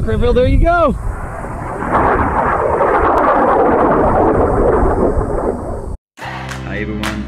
on, Crayfield, there you go. Hi everyone,